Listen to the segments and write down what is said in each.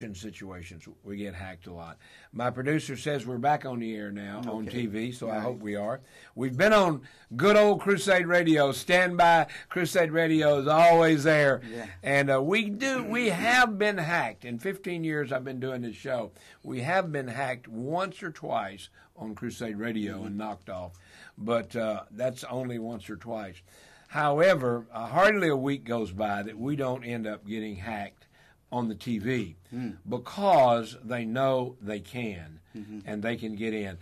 situations we get hacked a lot. My producer says we're back on the air now okay. on TV, so right. I hope we are. We've been on good old Crusade Radio. Stand by Crusade Radio is always there, yeah. and uh, we do we have been hacked. In 15 years I've been doing this show, we have been hacked once or twice on Crusade Radio mm-hmm. and knocked off, but uh, that's only once or twice. However, uh, hardly a week goes by that we don't end up getting hacked on the TV mm. because they know they can mm-hmm. and they can get in.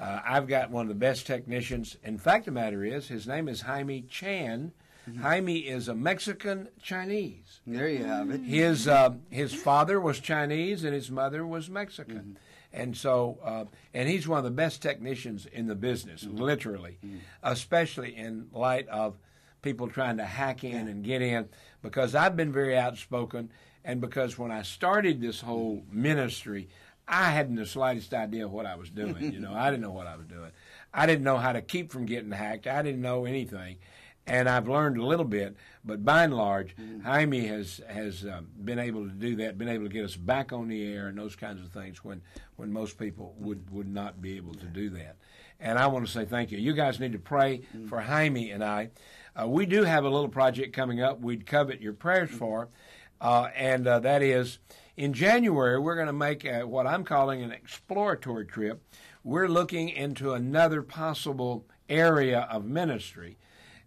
Uh, I've got one of the best technicians. In fact, the matter is, his name is Jaime Chan. Mm-hmm. Jaime is a Mexican Chinese. There you have it. His uh, his father was Chinese and his mother was Mexican, mm-hmm. and so uh, and he's one of the best technicians in the business, mm-hmm. literally, mm-hmm. especially in light of people trying to hack in yeah. and get in. Because I've been very outspoken and because when I started this whole ministry, I hadn't the slightest idea what I was doing. You know, I didn't know what I was doing. I didn't know how to keep from getting hacked. I didn't know anything, and I've learned a little bit. But by and large, mm-hmm. Jaime has has um, been able to do that, been able to get us back on the air and those kinds of things when when most people would would not be able to do that. And I want to say thank you. You guys need to pray mm-hmm. for Jaime and I. Uh, we do have a little project coming up. We'd covet your prayers for uh, and uh, that is in January, we're going to make a, what I'm calling an exploratory trip. We're looking into another possible area of ministry,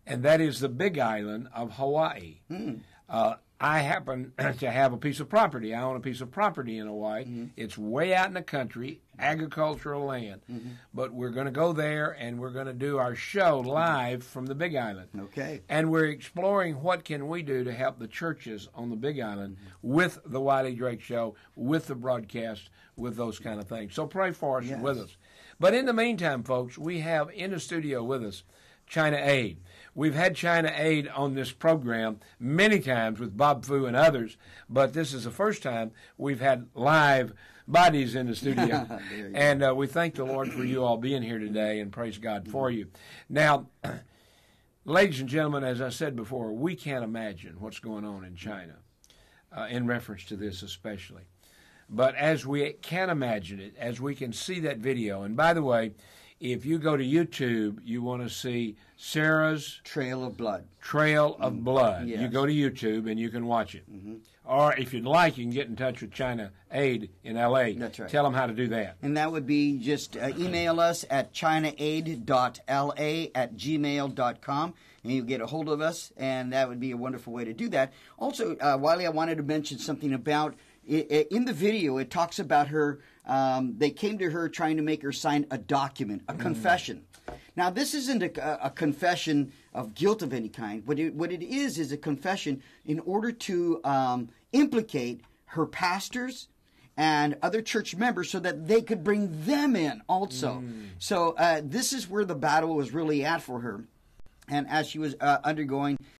and that is the Big Island of Hawaii. Mm. Uh, I happen to have a piece of property. I own a piece of property in Hawaii. Mm-hmm. It's way out in the country, agricultural land. Mm-hmm. But we're going to go there and we're going to do our show live from the Big Island. Okay. And we're exploring what can we do to help the churches on the Big Island mm-hmm. with the Wiley Drake Show, with the broadcast, with those kind of things. So pray for us yes. with us. But in the meantime, folks, we have in the studio with us China Aid. We've had China Aid on this program many times with Bob Fu and others, but this is the first time we've had live bodies in the studio. and uh, we thank the Lord for you all being here today and praise God for you. Now, ladies and gentlemen, as I said before, we can't imagine what's going on in China uh, in reference to this, especially. But as we can imagine it, as we can see that video, and by the way, if you go to YouTube, you want to see Sarah's Trail of Blood. Trail of mm-hmm. Blood. Yes. You go to YouTube and you can watch it. Mm-hmm. Or if you'd like, you can get in touch with China Aid in LA. That's right. Tell them how to do that. And that would be just uh, email us at chinaaid.la at gmail.com and you get a hold of us, and that would be a wonderful way to do that. Also, uh, Wiley, I wanted to mention something about in the video. It talks about her um, they came to her trying to make her sign a document, a mm. confession. Now, this isn't a, a, confession of guilt of any kind. What it, what it is is a confession in order to um, implicate her pastors and other church members so that they could bring them in also. Mm. So, uh, this is where the battle was really at for her. And as she was uh, undergoing